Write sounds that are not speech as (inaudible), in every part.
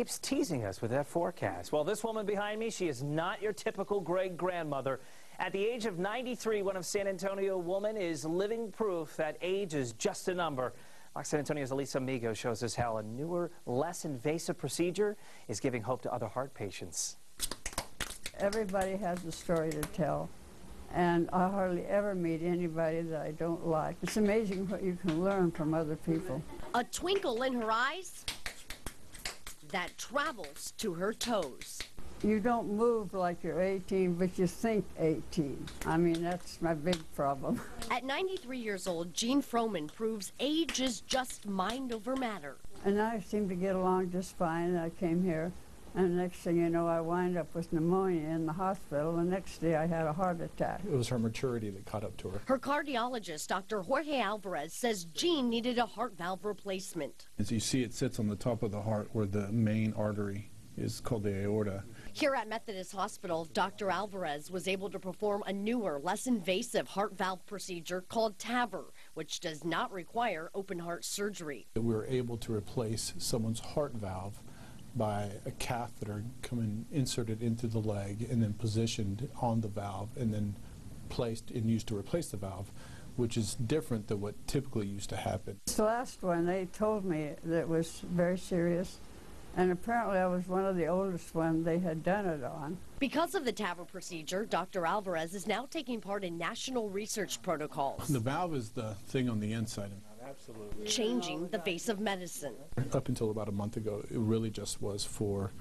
keeps teasing us with that forecast. Well, this woman behind me, she is not your typical great grandmother. At the age of 93, one of San Antonio woman is living proof that age is just a number. Fox San Antonio's Elisa Amigo shows us how a newer, less invasive procedure is giving hope to other heart patients. Everybody has a story to tell, and I hardly ever meet anybody that I don't like. It's amazing what you can learn from other people. A twinkle in her eyes that travels to her toes. You don't move like you're 18, but you think 18. I mean, that's my big problem. (laughs) At 93 years old, Jeanne Froman proves age is just mind over matter. And I seem to get along just fine. I came here, and next thing you know, I wind up with pneumonia in the hospital. The next day, I had a heart attack. It was her maturity that caught up to her. Her cardiologist, Dr. Jorge Alvarez, says Jeanne needed a heart valve replacement. As you see, it sits on the top of the heart where the main artery is called the aorta. Here at Methodist Hospital, Dr. Alvarez was able to perform a newer, less invasive heart valve procedure called TAVR, which does not require open heart surgery. We were able to replace someone's heart valve by a catheter coming inserted into the leg and then positioned on the valve and then placed and used to replace the valve, which is different than what typically used to happen. This last one, they told me that was very serious. And apparently I was one of the oldest ones they had done it on. Because of the TAVR procedure, Dr. Alvarez is now taking part in national research protocols. The valve is the thing on the inside. Absolutely. Changing the face of medicine. Up until about a month ago, it really just was for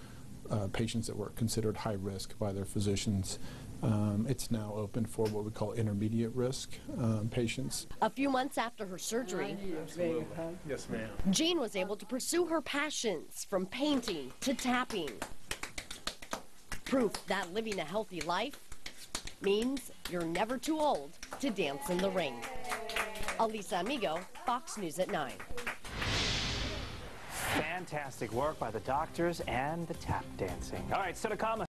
uh, patients that were considered high risk by their physicians. Um, it's now open for what we call intermediate risk um, patients. A few months after her surgery, Yes, ma'am. Jeanne was able to pursue her passions from painting to tapping. Proof that living a healthy life means you're never too old to dance in the rain. Elisa Amigo, Fox News at 9. Fantastic work by the doctors and the tap dancing. All right, so to come.